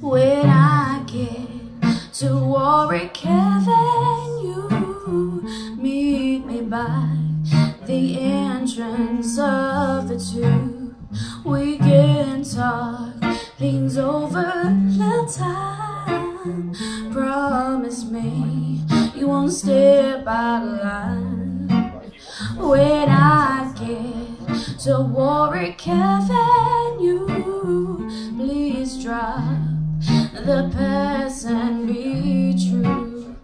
When I get to Warwick you meet me by the entrance of the two. We can talk things over the time. Promise me you won't step out of line. When I to Warwick you please drop the past and be true.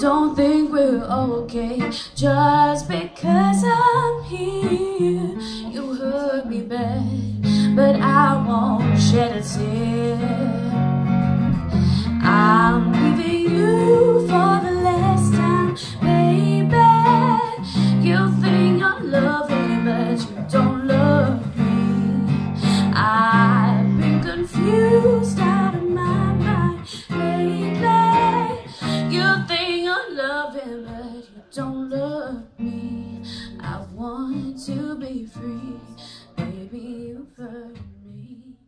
Don't think we're okay just because I'm here. You hurt me bad, but I won't shed a tear. need to be free. Baby, you burn me.